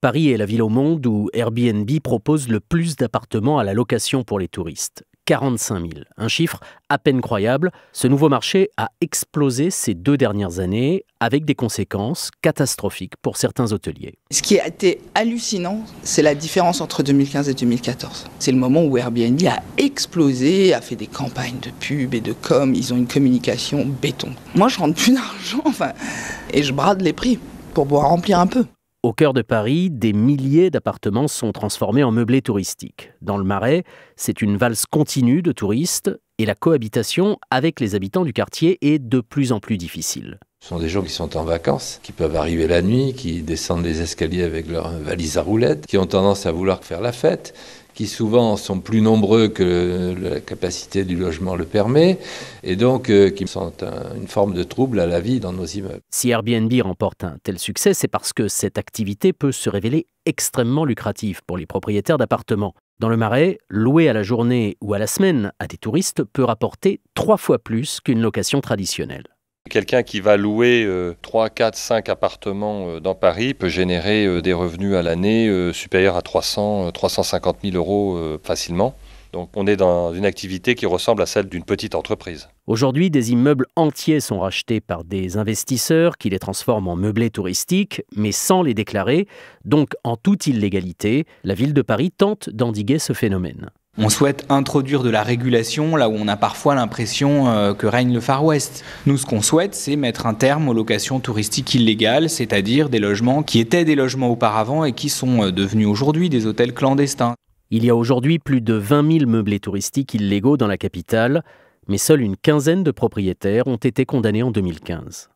Paris est la ville au monde où Airbnb propose le plus d'appartements à la location pour les touristes. 45 000, un chiffre à peine croyable. Ce nouveau marché a explosé ces deux dernières années avec des conséquences catastrophiques pour certains hôteliers. Ce qui a été hallucinant, c'est la différence entre 2015 et 2014. C'est le moment où Airbnb a explosé, a fait des campagnes de pub et de com, ils ont une communication béton. Moi, je rentre plus d'argent, enfin, et je brade les prix pour pouvoir remplir un peu. Au cœur de Paris, des milliers d'appartements sont transformés en meublés touristiques. Dans le Marais, c'est une valse continue de touristes et la cohabitation avec les habitants du quartier est de plus en plus difficile. Ce sont des gens qui sont en vacances, qui peuvent arriver la nuit, qui descendent les escaliers avec leur valise à roulettes, qui ont tendance à vouloir faire la fête, qui souvent sont plus nombreux que la capacité du logement le permet, et donc euh, qui sont une forme de trouble à la vie dans nos immeubles. Si Airbnb remporte un tel succès, c'est parce que cette activité peut se révéler extrêmement lucrative pour les propriétaires d'appartements. Dans le Marais, louer à la journée ou à la semaine à des touristes peut rapporter trois fois plus qu'une location traditionnelle. Quelqu'un qui va louer 3, 4, 5 appartements euh, dans Paris peut générer euh, des revenus à l'année euh, supérieurs à 300, 350 000 euros facilement. Donc on est dans une activité qui ressemble à celle d'une petite entreprise. Aujourd'hui, des immeubles entiers sont rachetés par des investisseurs qui les transforment en meublés touristiques, mais sans les déclarer. Donc en toute illégalité, la ville de Paris tente d'endiguer ce phénomène. On souhaite introduire de la régulation là où on a parfois l'impression euh, que règne le Far West. Nous, ce qu'on souhaite, c'est mettre un terme aux locations touristiques illégales, c'est-à-dire des logements qui étaient des logements auparavant et qui sont euh, devenus aujourd'hui des hôtels clandestins. Il y a aujourd'hui plus de 20 000 meublés touristiques illégaux dans la capitale, mais seule une quinzaine de propriétaires ont été condamnés en 2015.